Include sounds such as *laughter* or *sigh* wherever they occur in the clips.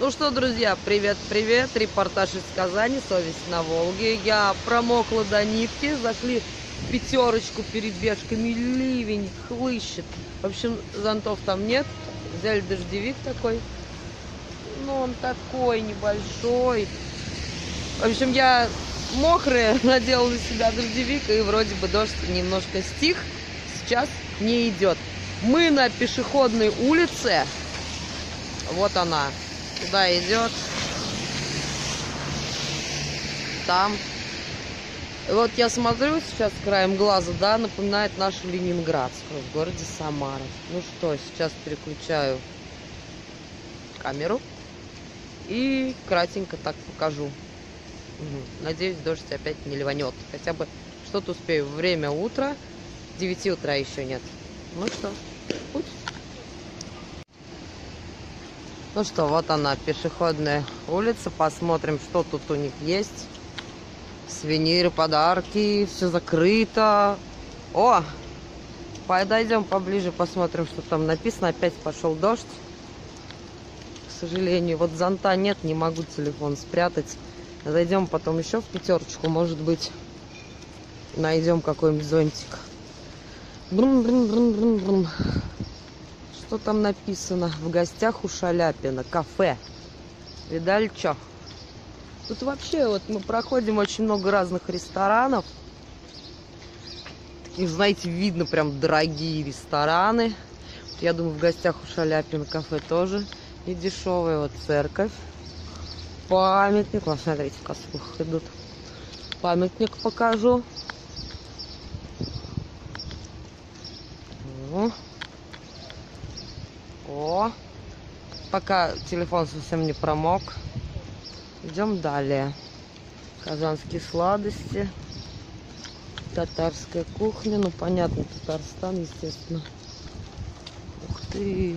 Ну что, друзья, привет-привет. Репортаж из Казани, совесть на Волге. Я промокла до нитки, зашли в пятерочку перед бежками, ливень хлыщет. В общем, зонтов там нет. Взяли дождевик такой. Ну, он такой небольшой. В общем, я мокрая, *laughs* надела на себя дождевик, и вроде бы дождь немножко стих. Сейчас не идет. Мы на пешеходной улице. Вот она. Туда идет. Там. Вот я смотрю сейчас краем глаза, да, напоминает нашу Ленинградскую в городе Самара. Ну что, сейчас переключаю камеру и кратенько так покажу. Угу. Надеюсь, дождь опять не ливанет. Хотя бы что-то успею. Время утра. 9 утра еще нет. Ну что, путь. Ну что, вот она, пешеходная улица. Посмотрим, что тут у них есть. Сувениры, подарки, все закрыто. О, подойдем поближе, посмотрим, что там написано. Опять пошел дождь. К сожалению, вот зонта нет, не могу телефон спрятать. Зайдем потом еще в пятерочку, может быть, найдем какой-нибудь зонтик. Брум-брум-брум-брум-брум. Что там написано? В гостях у Шаляпина. Кафе. Видали, что? Тут вообще вот мы проходим очень много разных ресторанов. Таких, знаете, видно прям дорогие рестораны. Я думаю, в гостях у Шаляпина кафе тоже не дешевая. Вот церковь. Памятник. Вот смотрите, косых идут. Памятник покажу. О, пока телефон совсем не промок. Идем далее. Казанские сладости. Татарская кухня. Ну, понятно, Татарстан, естественно. Ух ты.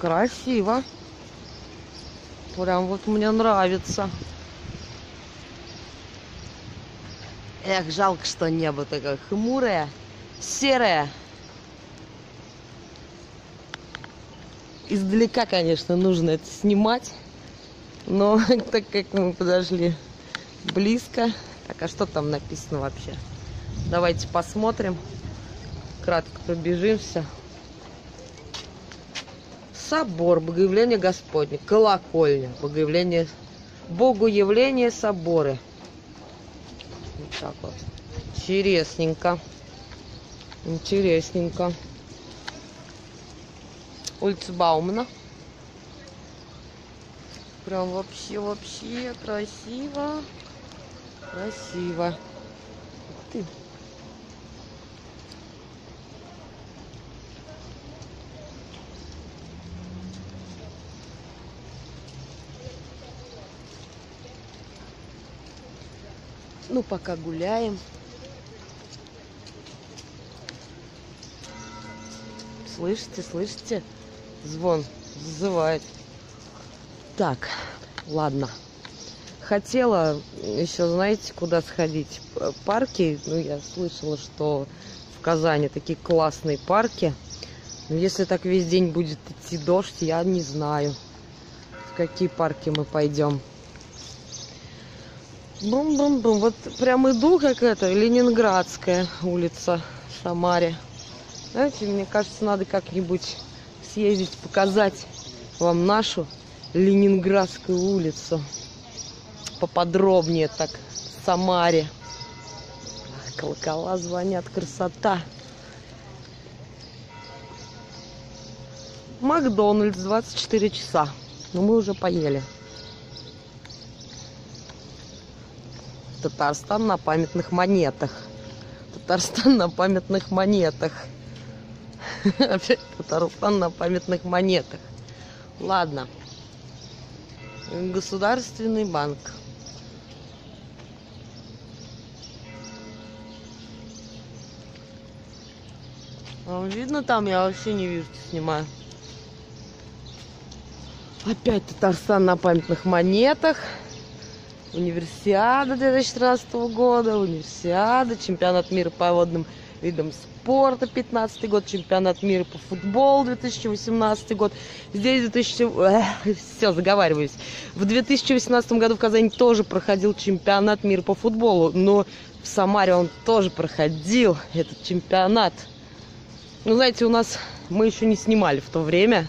Красиво. Прям вот мне нравится. Эх, жалко, что небо такое хмурое, серое. Издалека, конечно, нужно это снимать. Но *laughs* так как мы подошли близко. Так, а что там написано вообще? Давайте посмотрим. Кратко пробежимся. Собор, Богоявление Господне, колокольня, Богоявление, Богоявление соборы. Вот так вот. Интересненько. Интересненько улица Баумана. Прям вообще, вообще красиво. Красиво. Ух ты. Ну, пока гуляем. Слышите, слышите? Звон зазывает. Так, ладно. Хотела еще, знаете, куда сходить? Парки. Ну, я слышала, что в Казани такие классные парки. Но если так весь день будет идти дождь, я не знаю, в какие парки мы пойдем. Бум-бум-бум. Вот прям иду, как это, Ленинградская улица в Самаре. Знаете, мне кажется, надо как-нибудь съездить, показать вам нашу Ленинградскую улицу. Поподробнее так, в Самаре. Колокола звонят, красота. Макдональдс 24 часа. Но мы уже поели. Татарстан на памятных монетах. Татарстан на памятных монетах. *laughs* Опять Татарстан на памятных монетах. Ладно. Государственный банк. Вам видно там? Я вообще не вижу, что снимаю. Опять Татарстан на памятных монетах. Универсиада 2014 года. Универсиада. Чемпионат мира по водным видам спорта спорта 15 год, чемпионат мира по футболу 2018 год. Здесь 2000... все, заговариваюсь. В 2018 году в Казани тоже проходил чемпионат мира по футболу, но в Самаре он тоже проходил, этот чемпионат. Ну, знаете, у нас мы еще не снимали в то время,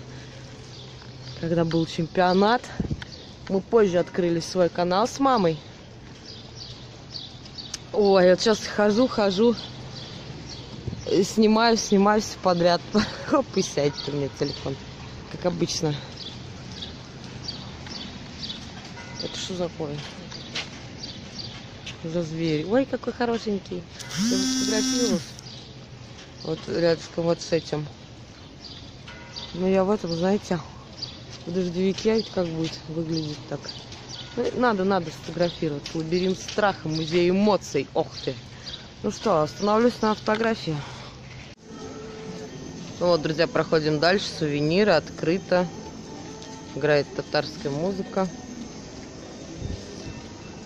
когда был чемпионат. Мы позже открыли свой канал с мамой. Ой, вот сейчас хожу, хожу, снимаю, снимаю все подряд. *laughs* Хоп, и сядет у телефон, как обычно. Это что такое? За зверь. Ой, какой хорошенький. Я сфотографировалась. Вот рядышком вот с этим. Ну, я в этом, знаете, в дождевике как будет выглядеть так. Ну, надо, надо сфотографировать. Лабиринт страха, музей эмоций. Ох ты. Ну что, остановлюсь на фотографии. Ну вот, друзья, проходим дальше. Сувениры, открыто. Играет татарская музыка.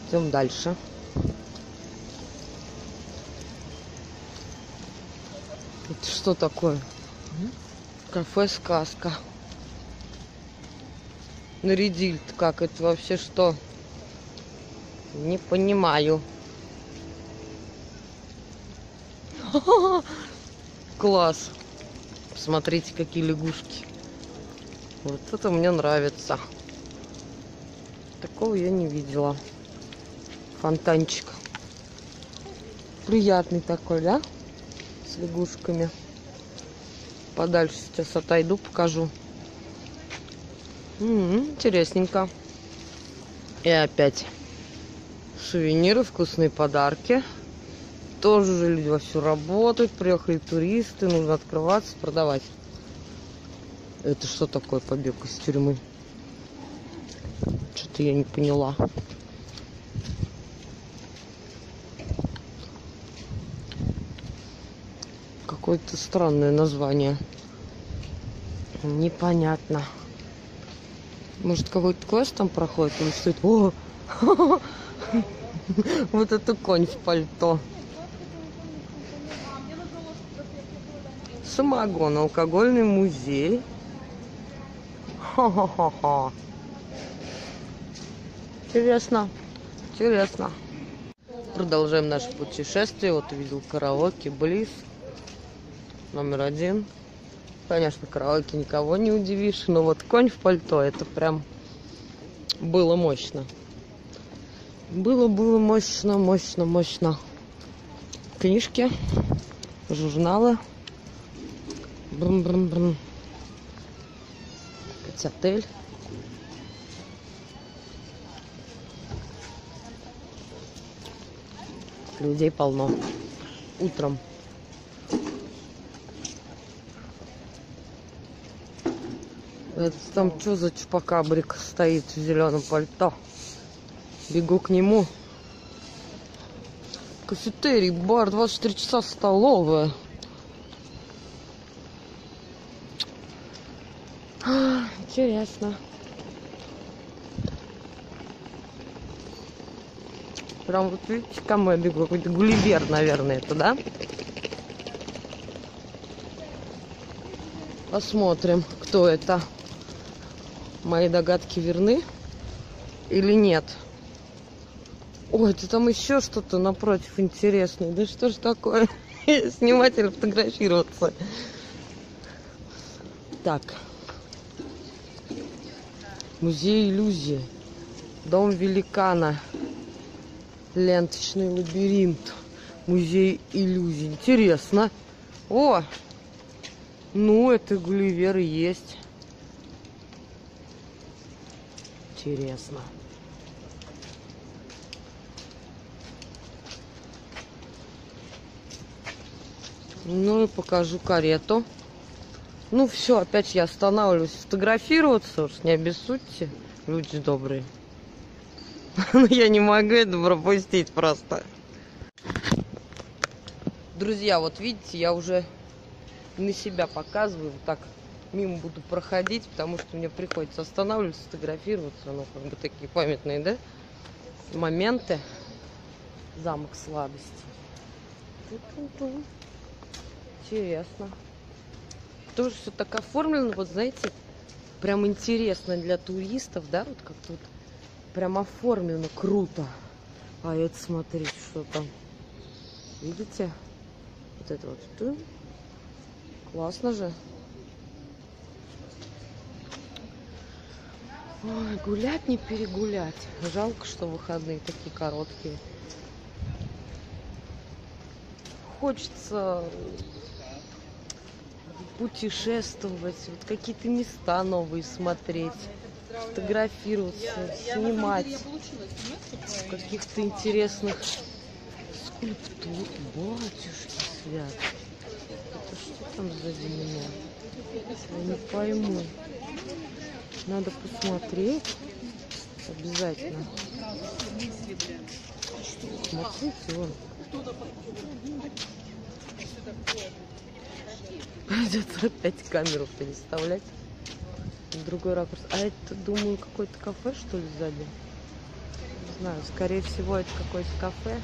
Идем дальше. Это что такое? Кафе «Сказка». Нарядили-то как? Это вообще что? Не понимаю. *laughs* Класс. Посмотрите, какие лягушки. Вот это мне нравится. Такого я не видела. Фонтанчик. Приятный такой, да? С лягушками. Подальше сейчас отойду, покажу. М -м, интересненько. И опять сувениры, вкусные подарки. Тоже же люди вовсю работают, приехали туристы, нужно открываться, продавать. Это что такое побег из тюрьмы? Что-то я не поняла. Какое-то странное название. Непонятно. Может, какой-то квест там проходит? Или что? О! *laughs* Вот это конь в пальто. Самогон, алкогольный музей. Ха-ха-ха-ха. Интересно. Интересно. Продолжаем наше путешествие. Вот увидел караоке Близ. Номер один. Конечно, караоке никого не удивишь, но вот конь в пальто, это прям было мощно. Было, было мощно, мощно, мощно. Книжки, журналы. Брум-брум-брум. Отель. Людей полно. Утром. Это там что за чупакабрик стоит в зеленом пальто? Бегу к нему. Кафетерий, бар, 24 часа, столовая. А, интересно. Прям вот видите, кому я бегу? Какой-то гулливер, наверное, это, да? Посмотрим, кто это мои догадки верны или нет. Ой, это там еще что-то напротив интересное. Да что ж такое? *laughs* Снимать или фотографироваться? Так. Музей иллюзии. Дом великана. Ленточный лабиринт. Музей иллюзий. Интересно. О! Ну, это Гулливер и есть. интересно. Ну и покажу карету. Ну все, опять я останавливаюсь фотографироваться, уж не обессудьте, люди добрые. *laughs* Но я не могу это пропустить просто. Друзья, вот видите, я уже на себя показываю, вот так мимо буду проходить, потому что мне приходится останавливаться, фотографироваться. Ну, как бы такие памятные, да, моменты. Замок сладости. Интересно. Тоже все так оформлено, вот знаете, прям интересно для туристов, да, вот как тут прям оформлено круто. А это смотрите, что там. Видите? Вот это вот. Классно же. Ой, гулять не перегулять. Жалко, что выходные такие короткие. Хочется путешествовать, вот какие-то места новые смотреть, фотографироваться, снимать каких-то интересных скульптур. Батюшки свят. Это что там сзади меня? Я не пойму. Надо посмотреть. Обязательно. Смотрите, вон. Придется опять камеру переставлять. Другой ракурс. А это, думаю, какое-то кафе, что ли, сзади? Не знаю, скорее всего, это какое-то кафе.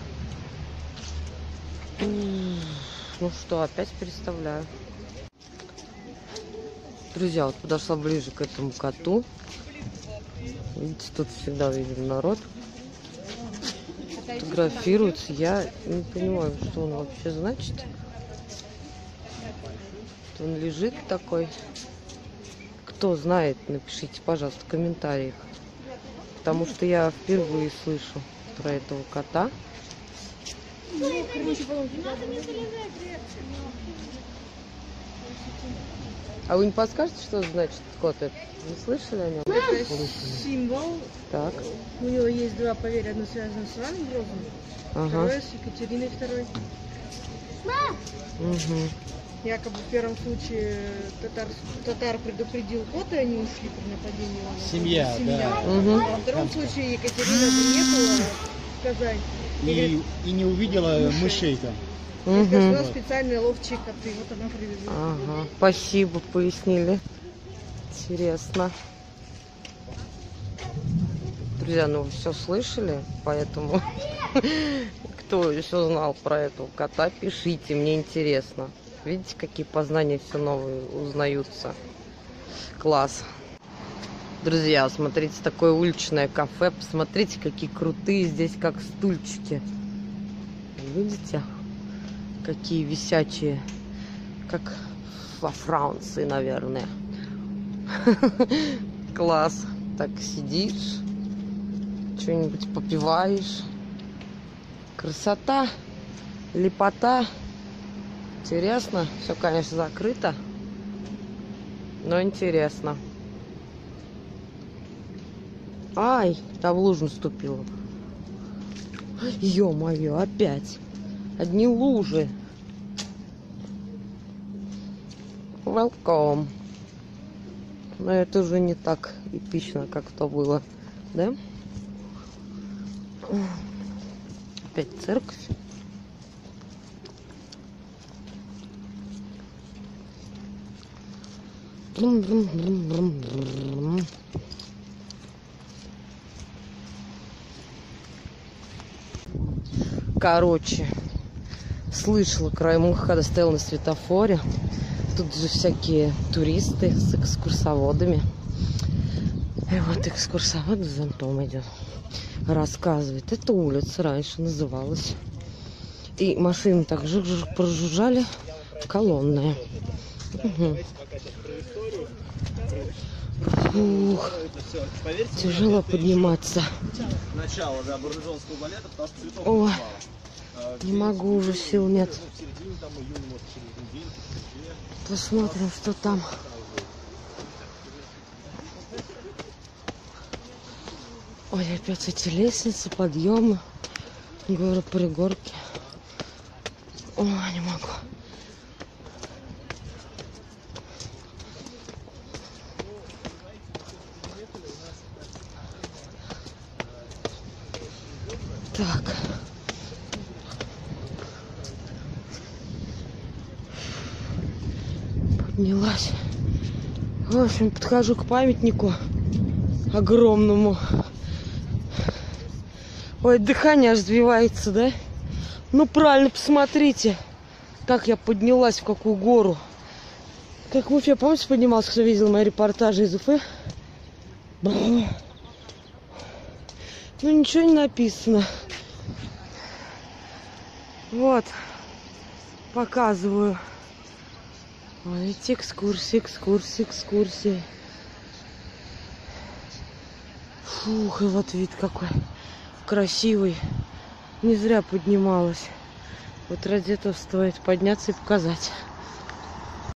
Ну что, опять переставляю. Друзья, вот подошла ближе к этому коту. Видите, тут всегда виден народ. Фотографируется. Я не понимаю, что он вообще значит. Он лежит такой. Кто знает, напишите, пожалуйста, в комментариях. Потому что я впервые слышу про этого кота. А вы не подскажете, что значит кот этот? Не слышали о нем? Это символ. Так, У него есть два поверья. Одно связано с Иваном Грозным, ага. второе с Екатериной второй. Угу. Якобы в первом случае татар, татар предупредил кот, и они ушли при нападении. Семья. Семья. да. Угу. А во втором случае Екатерина приехала в Казань. И, и не увидела мышей там. И Угу. сказала специальные ловчие коты. Вот она привезла. Ага, спасибо, пояснили. Интересно. Друзья, ну вы все слышали, поэтому *laughs* кто еще знал про этого кота, пишите, мне интересно. Видите, какие познания все новые узнаются. Класс. Друзья, смотрите, такое уличное кафе. Посмотрите, какие крутые здесь, как стульчики. Видите? Какие висячие. Как во Франции, наверное. *laughs* Класс. Так сидишь, что-нибудь попиваешь. Красота, лепота. Интересно. Все, конечно, закрыто. Но интересно. Ай, я в лужу наступила. Ё-моё, опять. Одни лужи. Welcome. Но это уже не так эпично, как то было. Да? Опять церковь. Короче, слышала краем уха, когда стояла на светофоре. Тут же всякие туристы с экскурсоводами. И вот экскурсовод с зонтом идет. Рассказывает. Это улица раньше называлась. И машины так жук-жук прожужжали. Колонная. Мгм. Фух, тяжело подниматься. начало да, буржуазского балета, потому что цветов. А, Не могу уже, сил нет. Посмотрим, что там. Ой, опять эти лестницы, подъемы, горы пригорки. Ой, не могу. Так. Поднялась. В общем, подхожу к памятнику огромному. Ой, дыхание аж сбивается, да? Ну, правильно, посмотрите. как я поднялась, в какую гору. Как в Уфе, помните, поднимался, кто видел мои репортажи из Уфы? Бра. Ну, ничего не написано. Вот. Показываю. Ой, эти экскурсии, экскурсии, экскурсии. Фух, и вот вид какой красивый. Не зря поднималась. Вот ради этого стоит подняться и показать.